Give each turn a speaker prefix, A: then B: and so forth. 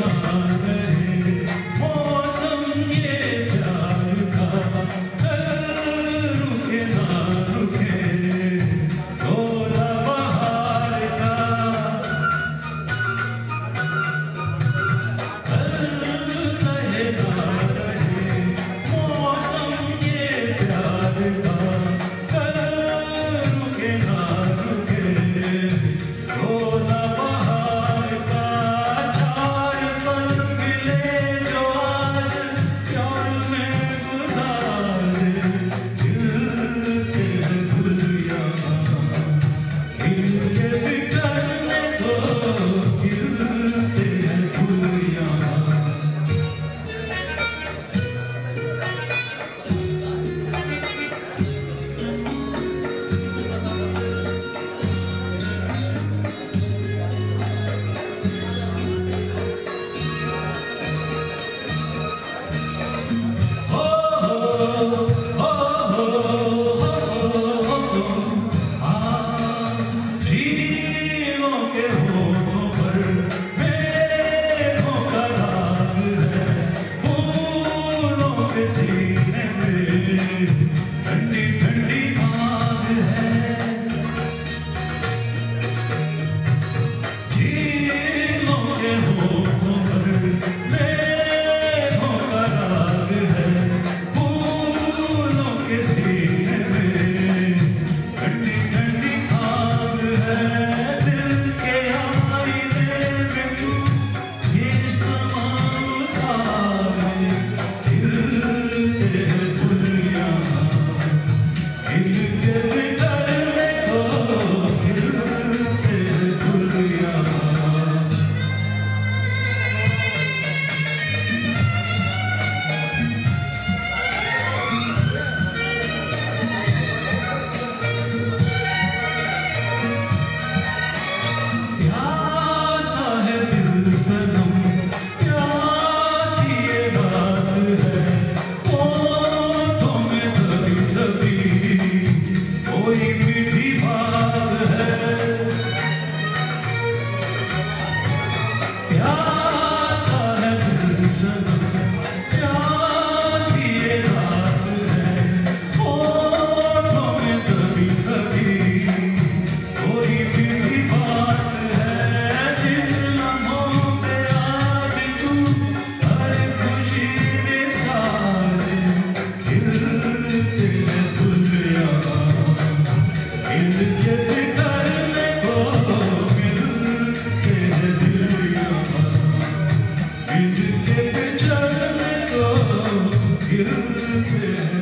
A: Hare we good.